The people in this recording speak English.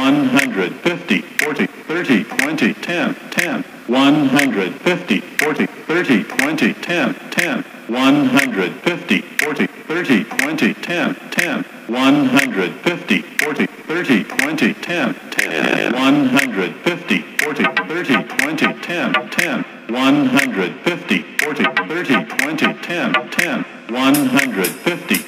150, 40, 30, 20, 10, 10, 150, 40, 30, 20, 10, 10, 150, 40, 30, 20, 10, 10, 150, 30, 20, 10, 10, 150, 40, 30, 20, 10, 10, 150.